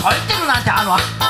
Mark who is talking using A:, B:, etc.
A: 절대로 나한테 안 와.